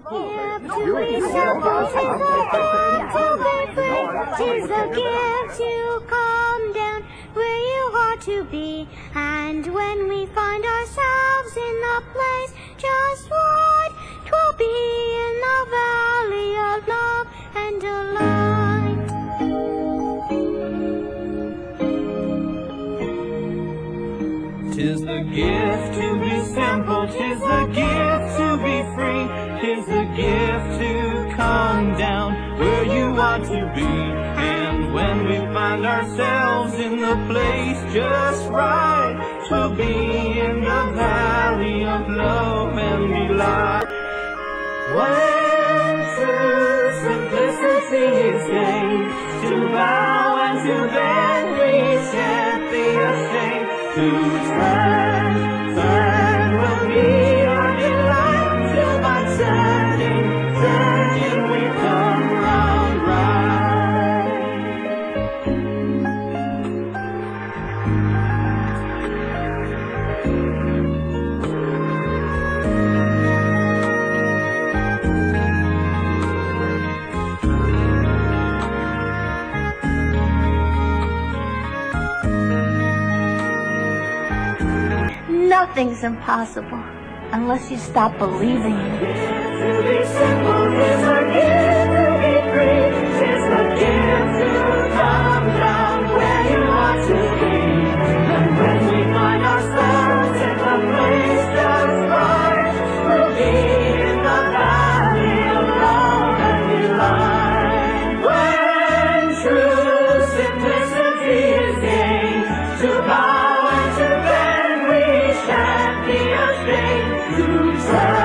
gift to be free, tis a gift to calm down where you ought to be. And when we find ourselves in the place just right, 'twill be in the valley of love and delight. Tis the gift to be simple, tis the gift to be tis the gift to come down where you ought to be. And when we find ourselves in the place just right, we'll be in the valley of love and delight. When true simplicity is gained, to bow and to bend we shan't be ashamed. To turn, Nothing's impossible unless you stop believing. you deserve.